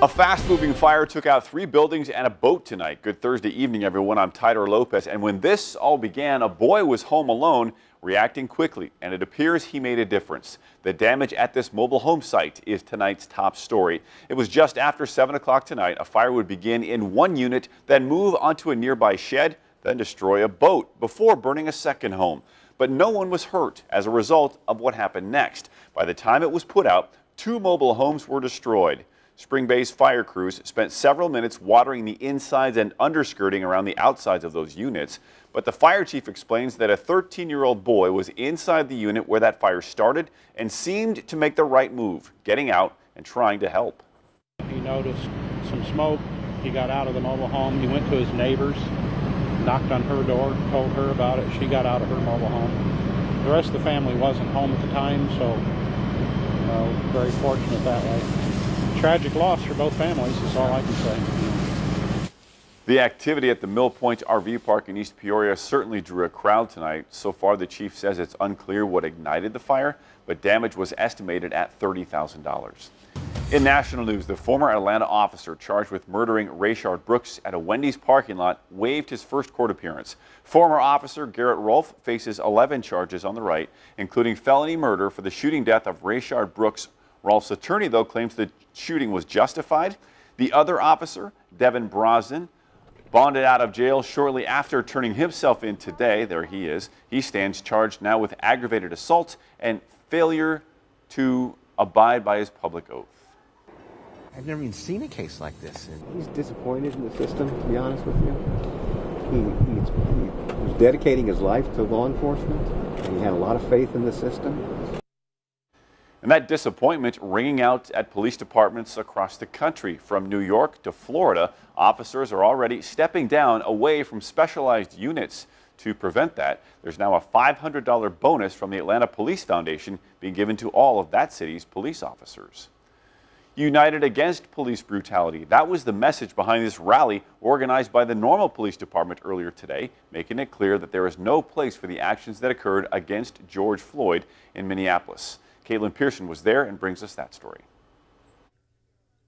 A fast-moving fire took out three buildings and a boat tonight. Good Thursday evening, everyone. I'm Tyler Lopez. And when this all began, a boy was home alone, reacting quickly, and it appears he made a difference. The damage at this mobile home site is tonight's top story. It was just after 7 o'clock tonight. A fire would begin in one unit, then move onto a nearby shed, then destroy a boat before burning a second home. But no one was hurt as a result of what happened next. By the time it was put out, two mobile homes were destroyed. Spring Bay's fire crews spent several minutes watering the insides and underskirting around the outsides of those units. But the fire chief explains that a 13 year old boy was inside the unit where that fire started and seemed to make the right move, getting out and trying to help. He noticed some smoke. He got out of the mobile home. He went to his neighbor's, knocked on her door, told her about it. She got out of her mobile home. The rest of the family wasn't home at the time, so know, very fortunate that way tragic loss for both families is all I can say. The activity at the Mill Point RV Park in East Peoria certainly drew a crowd tonight. So far, the chief says it's unclear what ignited the fire, but damage was estimated at $30,000. In national news, the former Atlanta officer charged with murdering Rayshard Brooks at a Wendy's parking lot waived his first court appearance. Former officer Garrett Rolfe faces 11 charges on the right, including felony murder for the shooting death of Rayshard Brooks Rolfe's attorney, though, claims the shooting was justified. The other officer, Devin Brosnan, bonded out of jail shortly after turning himself in today. There he is. He stands charged now with aggravated assault and failure to abide by his public oath. I've never even seen a case like this. He's disappointed in the system, to be honest with you. He, he, he was dedicating his life to law enforcement, and he had a lot of faith in the system. And that disappointment ringing out at police departments across the country. From New York to Florida, officers are already stepping down away from specialized units. To prevent that, there's now a $500 bonus from the Atlanta Police Foundation being given to all of that city's police officers. United against police brutality. That was the message behind this rally organized by the Normal Police Department earlier today, making it clear that there is no place for the actions that occurred against George Floyd in Minneapolis. Caitlin Pearson was there and brings us that story.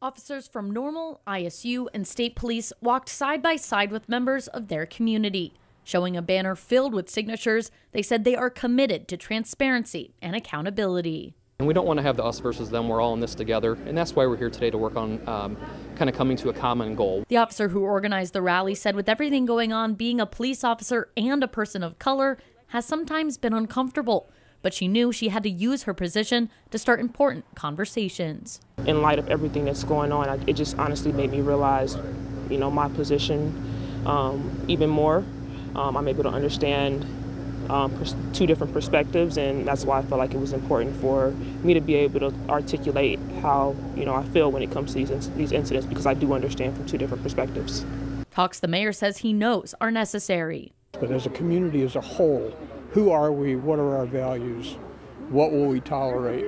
Officers from Normal, ISU, and state police walked side by side with members of their community. Showing a banner filled with signatures, they said they are committed to transparency and accountability. And we don't want to have the us versus them. We're all in this together. And that's why we're here today to work on um, kind of coming to a common goal. The officer who organized the rally said, with everything going on, being a police officer and a person of color has sometimes been uncomfortable but she knew she had to use her position to start important conversations. In light of everything that's going on, it just honestly made me realize, you know, my position um, even more. Um, I'm able to understand um, two different perspectives, and that's why I felt like it was important for me to be able to articulate how you know I feel when it comes to these these incidents because I do understand from two different perspectives. Talks the mayor says he knows are necessary. But as a community as a whole, who are we? What are our values? What will we tolerate?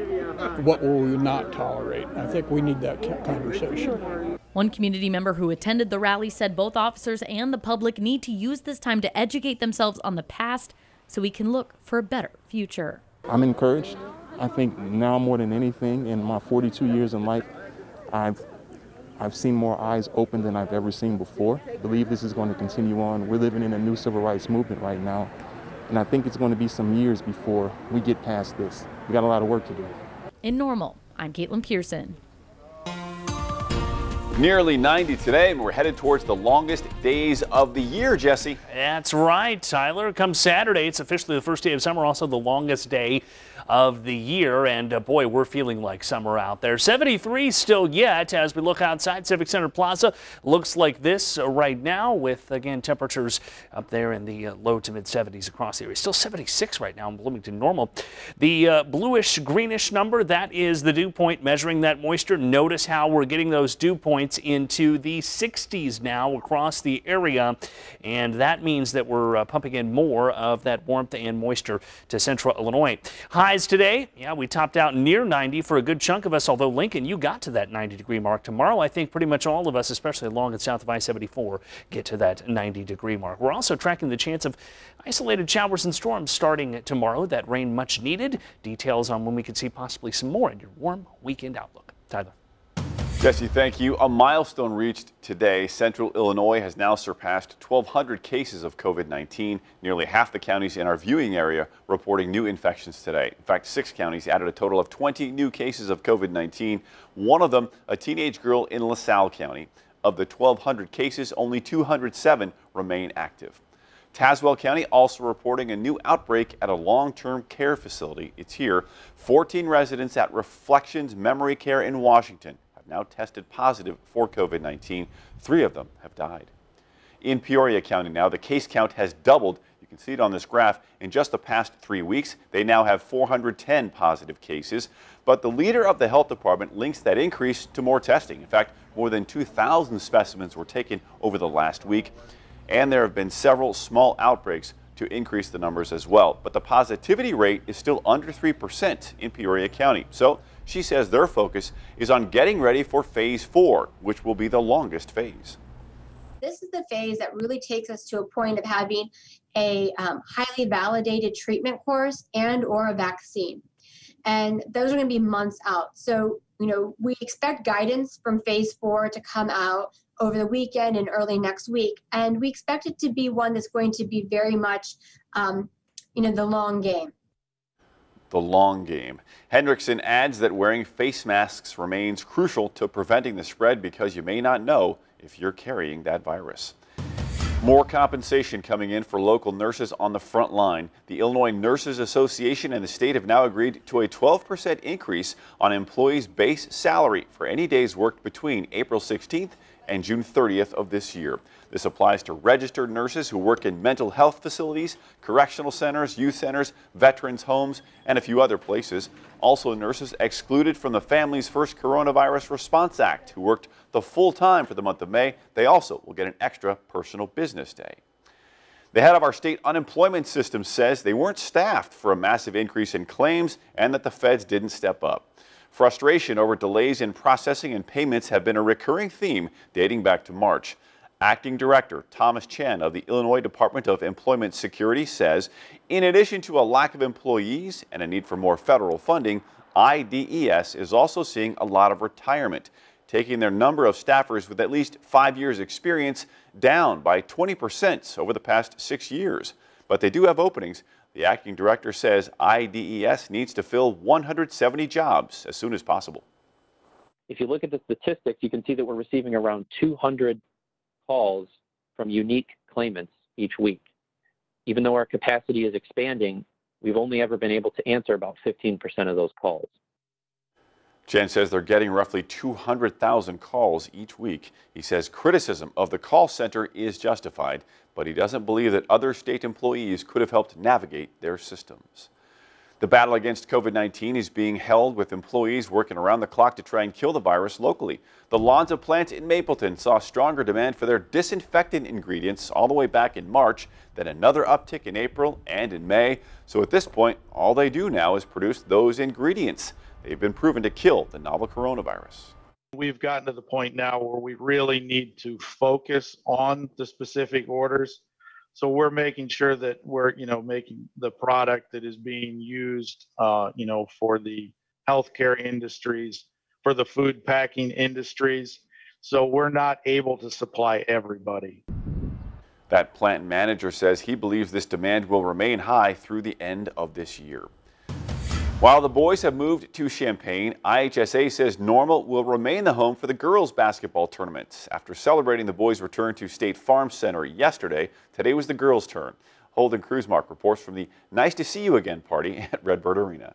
What will we not tolerate? I think we need that conversation. One community member who attended the rally said both officers and the public need to use this time to educate themselves on the past so we can look for a better future. I'm encouraged. I think now more than anything in my 42 years in life, I've I've seen more eyes open than I've ever seen before. I believe this is going to continue on. We're living in a new civil rights movement right now. And I think it's going to be some years before we get past this. We got a lot of work to do. In Normal, I'm Caitlin Pearson. Nearly 90 today, and we're headed towards the longest days of the year, Jesse. That's right, Tyler. Come Saturday, it's officially the first day of summer, also the longest day of the year. And uh, boy, we're feeling like summer out there. 73 still yet as we look outside Civic Center Plaza. Looks like this right now with, again, temperatures up there in the uh, low to mid 70s across the area. Still 76 right now in Bloomington normal. The uh, bluish greenish number, that is the dew point measuring that moisture. Notice how we're getting those dew points into the 60s now across the area. And that means that we're uh, pumping in more of that warmth and moisture to central Illinois. Highs today, yeah, we topped out near 90 for a good chunk of us, although Lincoln, you got to that 90 degree mark. Tomorrow, I think pretty much all of us, especially along and south of I-74, get to that 90 degree mark. We're also tracking the chance of isolated showers and storms starting tomorrow. That rain much needed. Details on when we could see possibly some more in your warm weekend outlook. Tyler. Jesse, thank you. A milestone reached today. Central Illinois has now surpassed 1,200 cases of COVID 19. Nearly half the counties in our viewing area reporting new infections today. In fact, six counties added a total of 20 new cases of COVID 19. One of them, a teenage girl in LaSalle County. Of the 1,200 cases, only 207 remain active. Tazewell County also reporting a new outbreak at a long-term care facility. It's here. 14 residents at Reflections Memory Care in Washington have now tested positive for COVID-19. Three of them have died. In Peoria County now, the case count has doubled. You can see it on this graph. In just the past three weeks, they now have 410 positive cases. But the leader of the health department links that increase to more testing. In fact, more than 2,000 specimens were taken over the last week. And there have been several small outbreaks to increase the numbers as well. But the positivity rate is still under 3% in Peoria County. So she says their focus is on getting ready for phase four, which will be the longest phase. This is the phase that really takes us to a point of having a um, highly validated treatment course and or a vaccine. And those are going to be months out. So, you know, we expect guidance from phase four to come out over the weekend and early next week. And we expect it to be one that's going to be very much, um, you know, the long game the long game. Hendrickson adds that wearing face masks remains crucial to preventing the spread because you may not know if you're carrying that virus. More compensation coming in for local nurses on the front line. The Illinois Nurses Association and the state have now agreed to a 12% increase on employees' base salary for any days worked between April 16th and June 30th of this year. This applies to registered nurses who work in mental health facilities, correctional centers, youth centers, veterans' homes, and a few other places. Also, nurses excluded from the Families First Coronavirus Response Act who worked the full time for the month of May. They also will get an extra personal business day. The head of our state unemployment system says they weren't staffed for a massive increase in claims and that the feds didn't step up. Frustration over delays in processing and payments have been a recurring theme dating back to March. Acting Director Thomas Chan of the Illinois Department of Employment Security says, in addition to a lack of employees and a need for more federal funding, IDES is also seeing a lot of retirement, taking their number of staffers with at least five years experience down by 20% over the past six years. But they do have openings. The acting director says IDES needs to fill 170 jobs as soon as possible. If you look at the statistics, you can see that we're receiving around 200 calls from unique claimants each week. Even though our capacity is expanding, we've only ever been able to answer about 15% of those calls. Chan says they're getting roughly 200,000 calls each week. He says criticism of the call center is justified, but he doesn't believe that other state employees could have helped navigate their systems. The battle against COVID-19 is being held with employees working around the clock to try and kill the virus locally. The Lonza plant in Mapleton saw stronger demand for their disinfectant ingredients all the way back in March, then another uptick in April and in May. So at this point, all they do now is produce those ingredients. They've been proven to kill the novel coronavirus. We've gotten to the point now where we really need to focus on the specific orders so we're making sure that we're, you know, making the product that is being used, uh, you know, for the healthcare industries, for the food packing industries. So we're not able to supply everybody. That plant manager says he believes this demand will remain high through the end of this year. While the boys have moved to Champaign, IHSA says Normal will remain the home for the girls basketball tournament. After celebrating the boys' return to State Farm Center yesterday, today was the girls' turn. Holden Cruzmark reports from the Nice to See You Again party at Redbird Arena.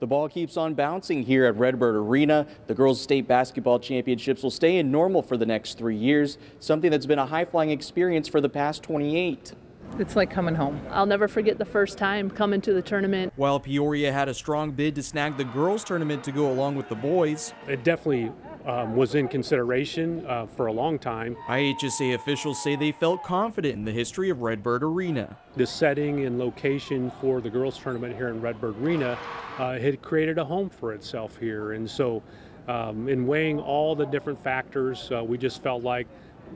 The ball keeps on bouncing here at Redbird Arena. The girls' state basketball championships will stay in normal for the next three years, something that's been a high-flying experience for the past 28. It's like coming home. I'll never forget the first time coming to the tournament. While Peoria had a strong bid to snag the girls tournament to go along with the boys, it definitely um, was in consideration uh, for a long time. IHSA officials say they felt confident in the history of Redbird Arena. The setting and location for the girls tournament here in Redbird Arena uh, had created a home for itself here, and so um, in weighing all the different factors, uh, we just felt like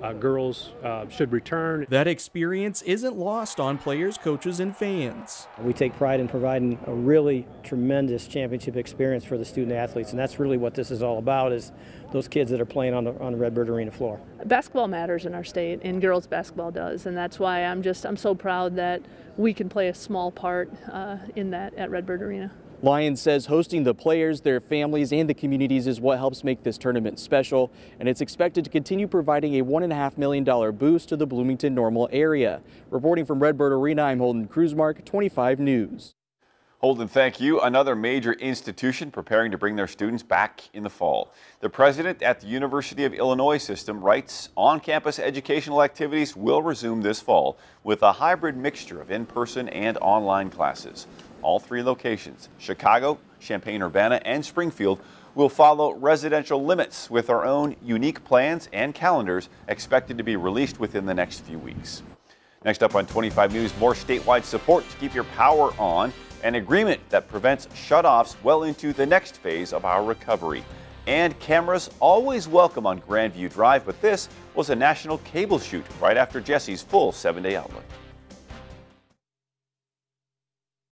uh, girls uh, should return. That experience isn't lost on players, coaches, and fans. We take pride in providing a really tremendous championship experience for the student athletes, and that's really what this is all about is those kids that are playing on the, on the Redbird Arena floor. Basketball matters in our state, and girls basketball does, and that's why I'm just I'm so proud that we can play a small part uh, in that at Redbird Arena. Lyons says hosting the players, their families, and the communities is what helps make this tournament special, and it's expected to continue providing a $1.5 million boost to the Bloomington Normal area. Reporting from Redbird Arena, I'm Holden Cruzmark, 25 News. Holden, thank you. Another major institution preparing to bring their students back in the fall. The president at the University of Illinois system writes on-campus educational activities will resume this fall with a hybrid mixture of in-person and online classes. All three locations, Chicago, Champaign-Urbana, and Springfield, will follow residential limits with our own unique plans and calendars expected to be released within the next few weeks. Next up on 25 News, more statewide support to keep your power on, an agreement that prevents shutoffs well into the next phase of our recovery. And cameras always welcome on Grandview Drive, but this was a national cable shoot right after Jesse's full seven-day outlook.